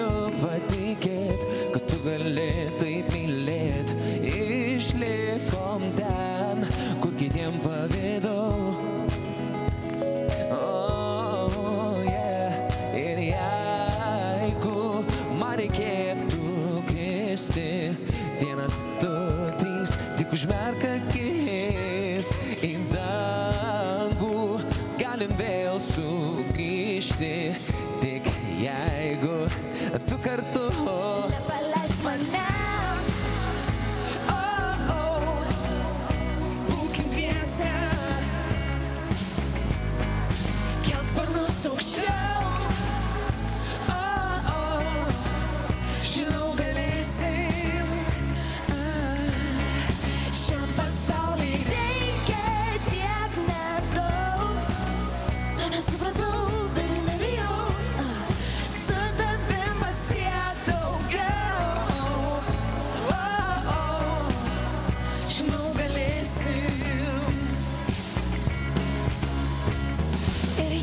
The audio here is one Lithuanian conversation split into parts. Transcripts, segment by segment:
negaliu patikėt, kad tu gali taip mylėt. Išlikom ten, kur kitiem pavydu. Oh, yeah. Ir jeigu man reikėtų kristi, vienas, du, trys, tik užmerk akis į dangų, galim vėl sugrįžti, jeigu tu kartu.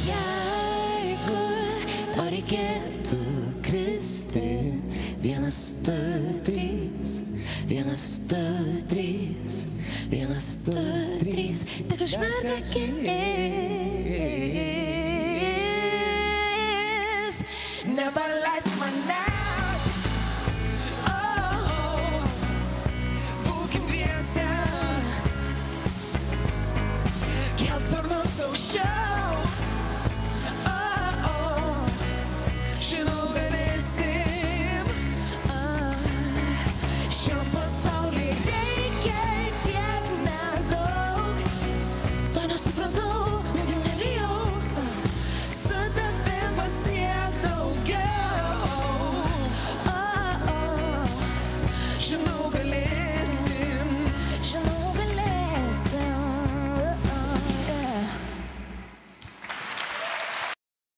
jeigu tau reikėtų kristi, vienas, du, trys, vienas, du, trys, vienas, du, trys, tik užmerk akis. Nepaleisk manęs. Oh, oh, oh. Būkim dviese.